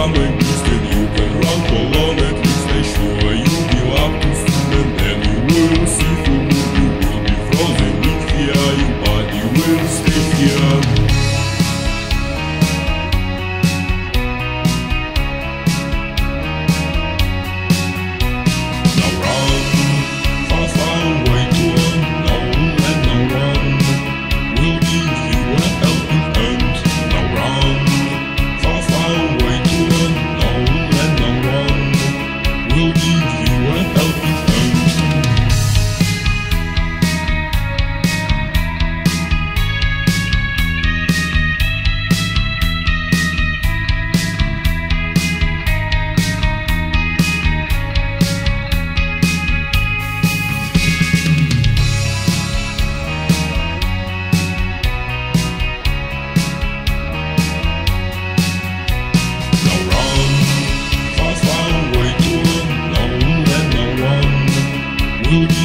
I'm Thank you.